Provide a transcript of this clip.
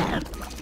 Right.